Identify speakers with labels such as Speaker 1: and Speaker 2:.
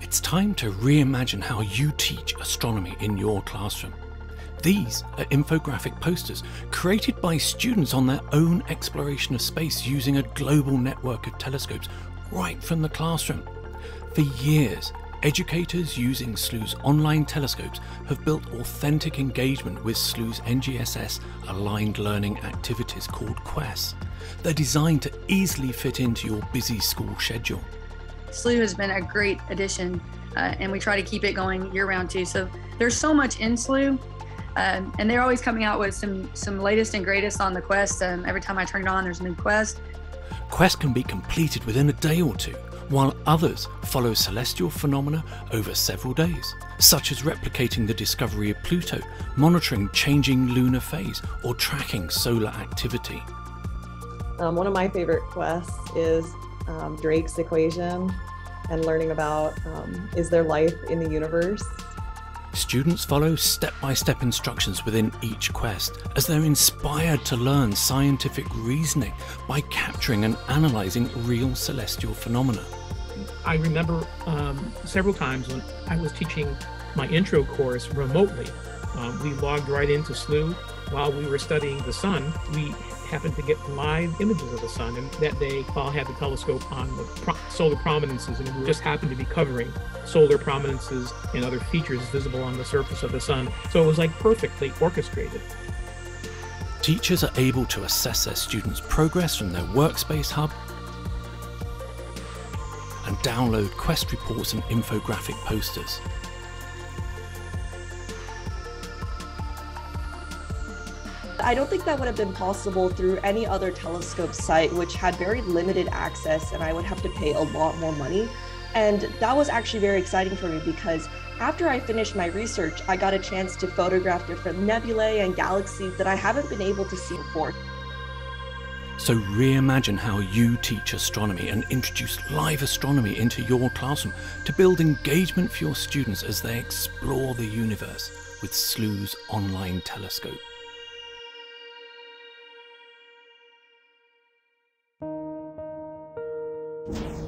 Speaker 1: It's time to reimagine how you teach astronomy in your classroom. These are infographic posters created by students on their own exploration of space using a global network of telescopes right from the classroom. For years, educators using Slooh's online telescopes have built authentic engagement with Slooh's NGSS aligned learning activities called Quests. They're designed to easily fit into your busy school schedule.
Speaker 2: Slooh has been a great addition, uh, and we try to keep it going year round too. So there's so much in Slooh, um, and they're always coming out with some some latest and greatest on the quest. Um, every time I turn it on, there's a new quest.
Speaker 1: Quest can be completed within a day or two, while others follow celestial phenomena over several days, such as replicating the discovery of Pluto, monitoring changing lunar phase, or tracking solar activity.
Speaker 3: Um, one of my favorite quests is um, Drake's equation and learning about um, is there life in the universe?
Speaker 1: Students follow step by step instructions within each quest as they're inspired to learn scientific reasoning by capturing and analysing real celestial phenomena.
Speaker 4: I remember um, several times when I was teaching my intro course remotely. Um, we logged right into Slooh while we were studying the sun. We happened to get live images of the sun, and that day Paul had the telescope on the pro- solar prominences, and we just happened to be covering solar prominences and other features visible on the surface of the sun. So it was like perfectly orchestrated.
Speaker 1: Teachers are able to assess their students' progress from their workspace hub and download quest reports and infographic posters.
Speaker 5: I don't think that would have been possible through any other telescope site, which had very limited access, and I would have to pay a lot more money. And that was actually very exciting for me because after I finished my research, I got a chance to photograph different nebulae and galaxies that I haven't been able to see before.
Speaker 1: So reimagine how you teach astronomy and introduce live astronomy into your classroom to build engagement for your students as they explore the universe with Slooh's online telescope. you.